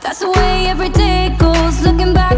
That's the way every day goes. Looking back